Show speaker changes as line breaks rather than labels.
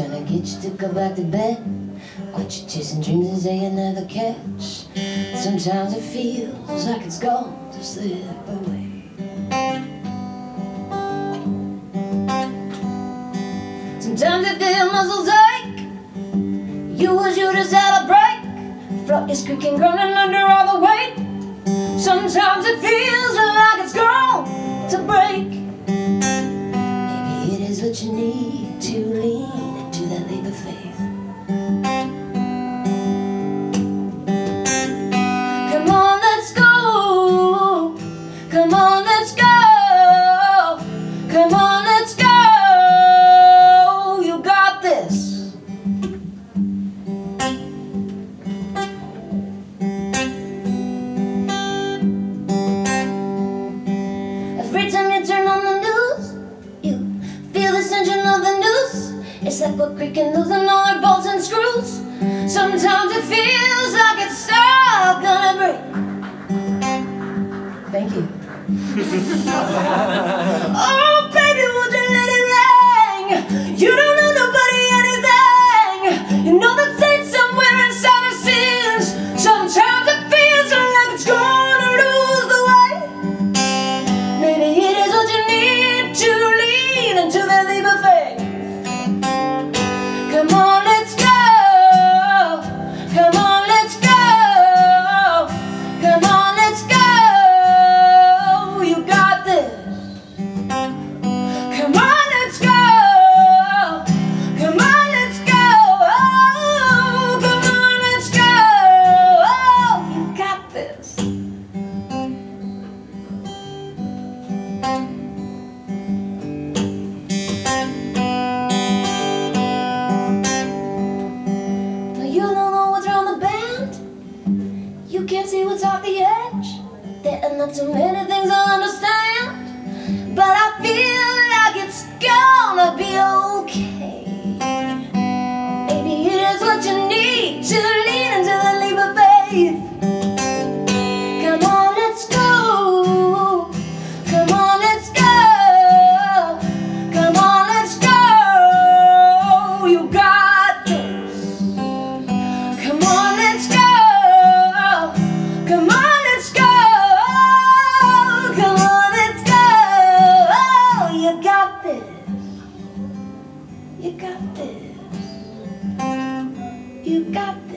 Trying to get you to go back to bed. Quit your chasing dreams that you never catch? Sometimes it feels like it's gone to slip away. Sometimes I feel muscles ache. You was you just had a break. Floor is creaking, groaning under all the weight. Sometimes it feels It's like we're creaking, losing all our bolts and screws. Sometimes it feels like it's all gonna break. Thank you. There are not too many things I understand. got this. You got